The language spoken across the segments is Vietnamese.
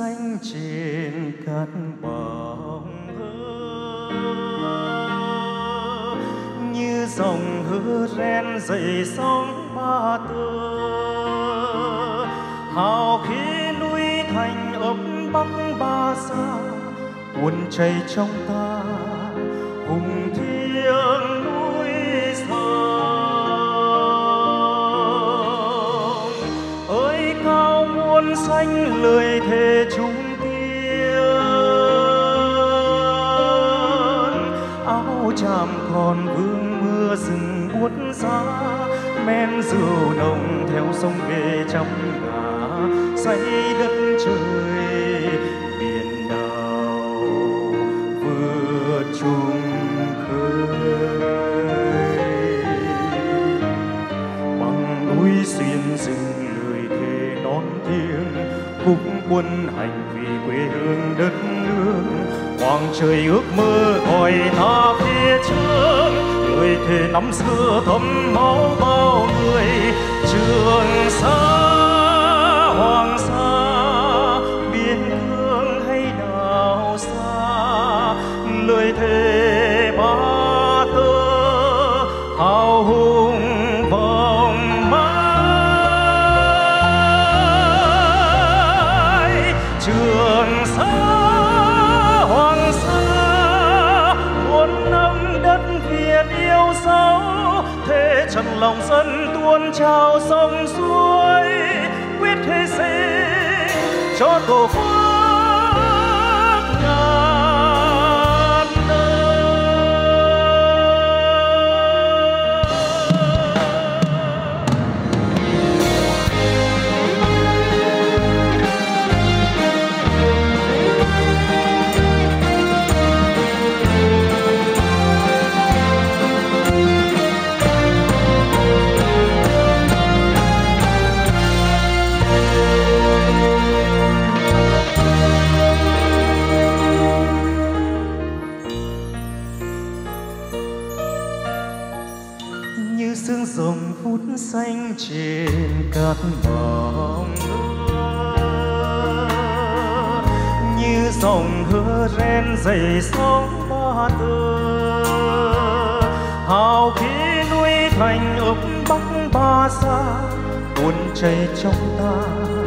xanh trên cát bóng như dòng hứa ren dậy sóng ba tơ. Hào khí núi thành ấm bắc ba xa cuốn chảy trong ta, hùng thiêng xanh lời thề chung tiên. Áo chàm còn vương mưa rừng buốt giá men rượu nồng theo sông về trong ngả say đất trời khúc quân hành vì quê hương đất nước. Hoàng trời ước mơ gọi ta phía trước. Người thề năm xưa thấm máu bao người. Thế lòng dân tuôn trào sông suối quyết hy sinh cho tổ quốc. Sương rồng phút xanh trên cát mỏng như dòng hứa ren dày sóng ba tư hào khí núi thành ấp bắc ba xa, cuốn chảy trong ta.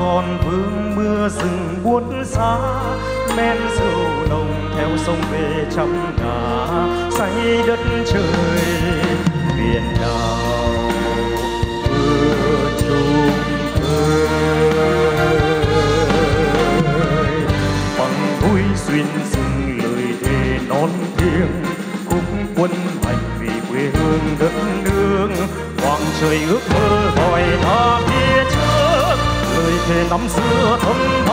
Còn vương mưa rừng buốt xa, men rượu nồng theo sông về trăm ngả say đất trời, biển đảo vừa chung khơi. Bằng núi xuyên rừng lời thề non thiêng khúc quân hành vì quê hương đất nước. Hoàng trời ước mơ gọi ta phía trước lời thề năm xưa thân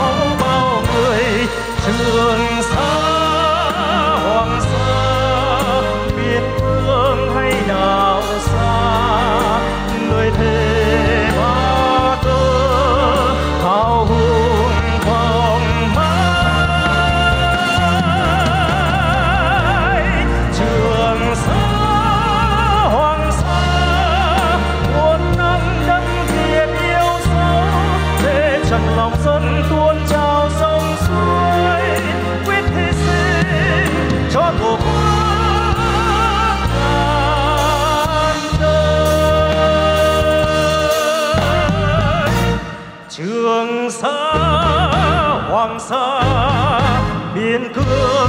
xa biên cương